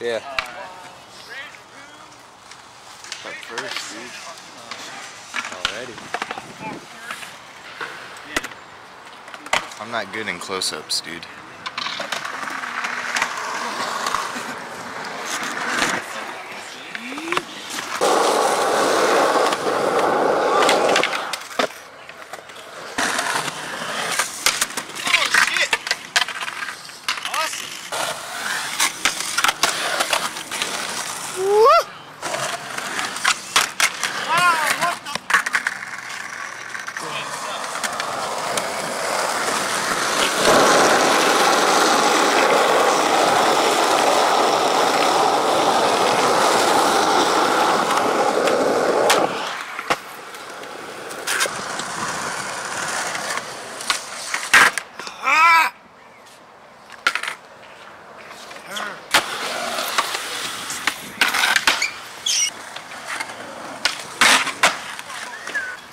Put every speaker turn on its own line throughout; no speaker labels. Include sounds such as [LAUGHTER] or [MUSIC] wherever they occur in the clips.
Yeah.
But first, dude.
Already.
I'm not good in close-ups, dude.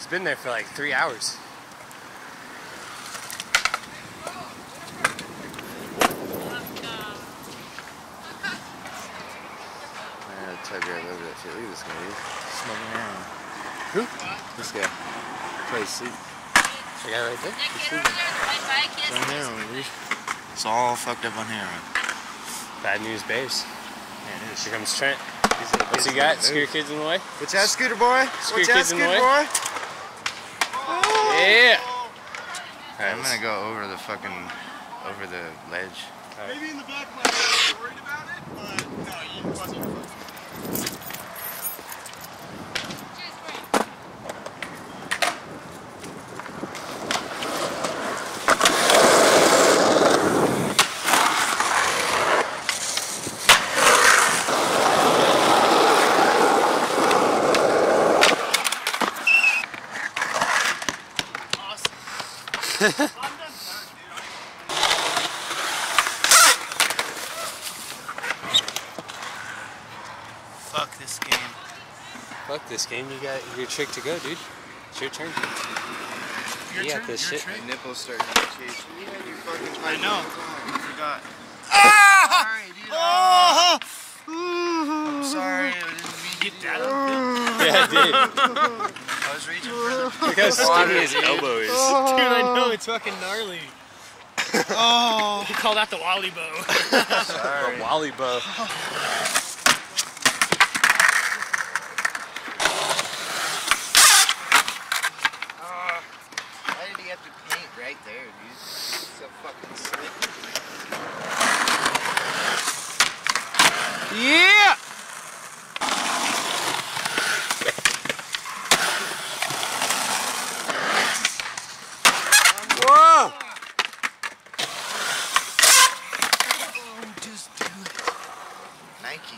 It's been there for like three hours.
Man, tug right over that shit. Look at this guy, dude. Smoking around.
Who?
This guy. Plays sleep.
The guy right there?
That kid over there, the white bike, he
heroin. It's all fucked up on heroin.
Bad news bears.
Man, it is.
Here comes Trent.
These little
What's
kids
he got? Scooter kids in the way?
What's that, Scooter boy?
Scooter
What's that,
kids in the
Scooter
way?
boy?
Yeah!
I'm gonna go over the fucking, over the ledge.
Maybe in the back my dad worried about it, but Fuck this game.
Fuck this game. You got your trick to go, dude. It's your turn.
Your
You
turn, got
this
your
shit.
turn.
My nipples starting to change. Yeah, you fucking
I know. I forgot. Ah!
Sorry, dude.
Oh!
I'm sorry. I didn't mean to.
Get that up. [LAUGHS]
Yeah, dude. [LAUGHS]
I was reaching for the
Look how skinny his elbow is. [LAUGHS] Oh.
Dude, I know, it's fucking gnarly. [LAUGHS] oh. He call that the Wally bow. [LAUGHS]
Sorry.
The Wally bow.
Why did he have to paint right there, dude? So fucking slick.
Yeah! Whoa!
Oh, just do it. Nike.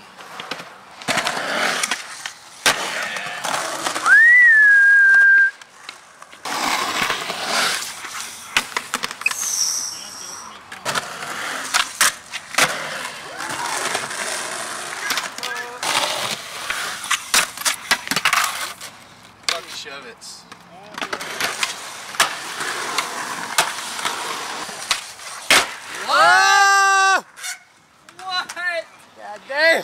Fuck shove it.
Whoa! What? God damn!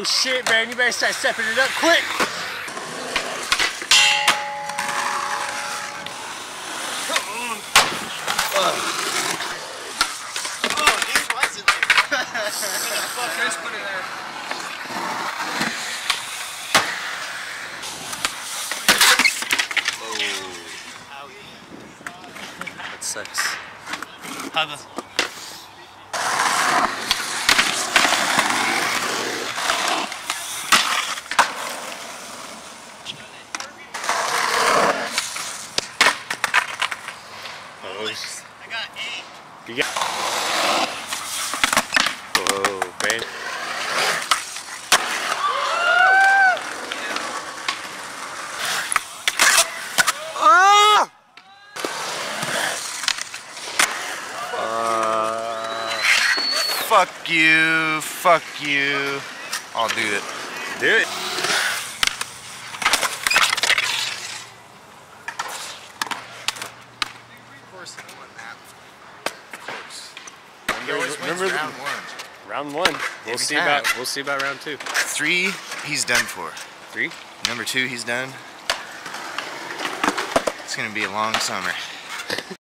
Oh shit, man! You better start stepping it up quick.
Oh, dude, it like Fuck, I just put there.
That sucks.
Hubba. I got eight.
you got. Whoa, man! Ah!
Fuck you, fuck you. I'll do it.
do it.
Course I want that. Of course. Wins
remember the-
round one.
round one. We'll
Every
see
time.
about we'll see about round two.
Three, he's done for.
Three.
Number two, he's done. It's gonna be a long summer. [LAUGHS]